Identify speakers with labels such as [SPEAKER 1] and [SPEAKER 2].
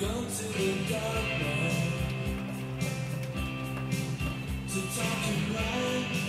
[SPEAKER 1] go to the to talk you blind.